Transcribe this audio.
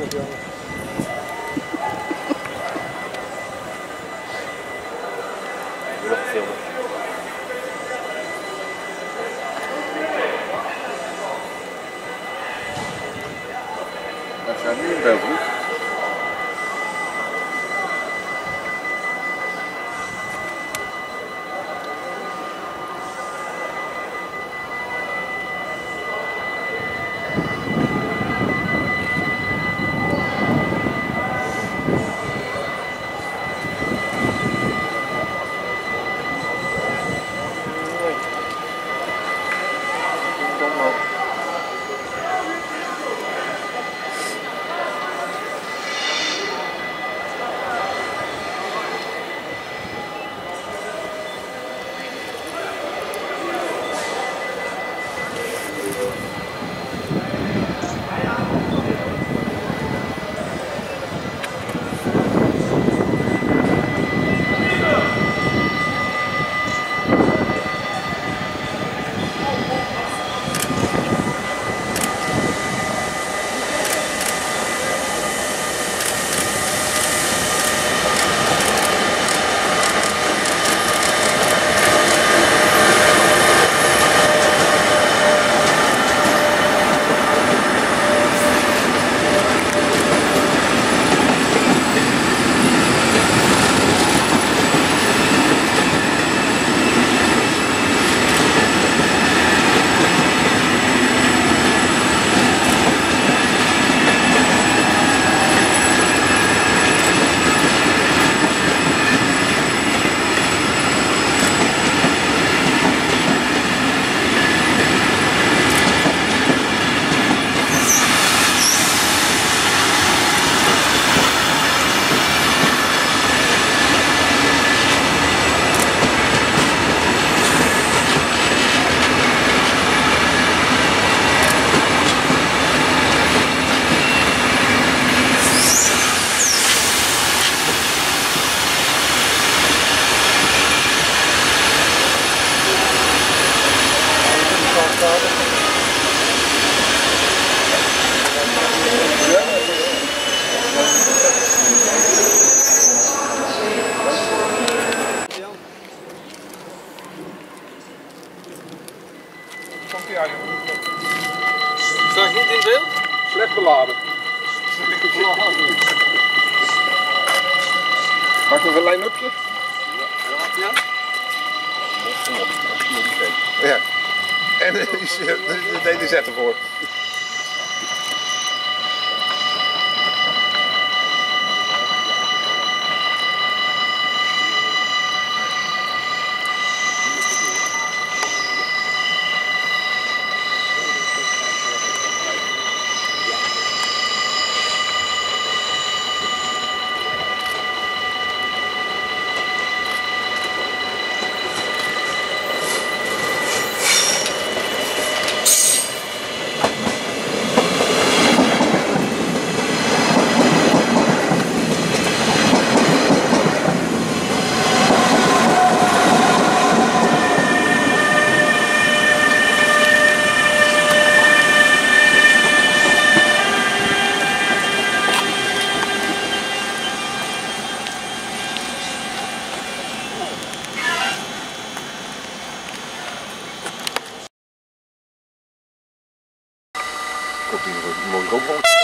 aan het jongen. Nog filmen. We zijn nu Bravo. Beladen. Maak nog een line-upje? Ja. Ja. En is eh, de DDZ ervoor. 电话，门。